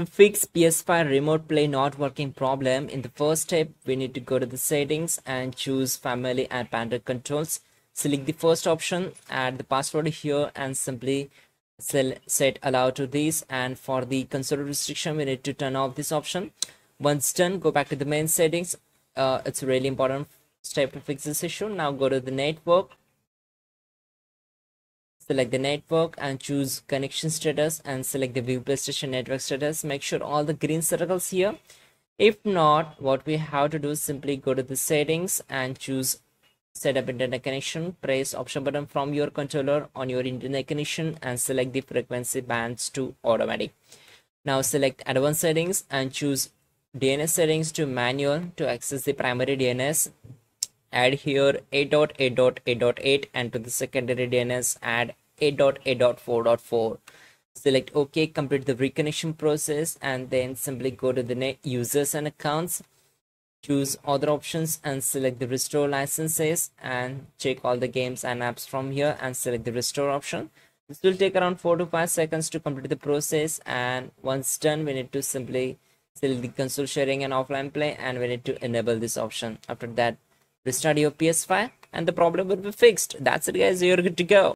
to fix PS5 remote play not working problem, in the first step, we need to go to the settings and choose family and parental controls. Select the first option, add the password here and simply set allow to this. And for the console restriction we need to turn off this option. Once done go back to the main settings. Uh, it's a really important step to fix this issue. Now go to the network select the network and choose connection status and select the view playstation network status. Make sure all the green circles here. If not what we have to do is simply go to the settings and choose set up internet connection. Press option button from your controller on your internet connection and select the frequency bands to automatic. Now select advanced settings and choose dns settings to manual to access the primary dns add here 8.8.8.8 and to the secondary dns add 8.8.4.4 select ok complete the reconnection process and then simply go to the users and accounts choose other options and select the restore licenses and check all the games and apps from here and select the restore option. This will take around four to five seconds to complete the process and once done we need to simply select the console sharing and offline play and we need to enable this option. After that restart your ps5 and the problem will be fixed. That's it guys. You're good to go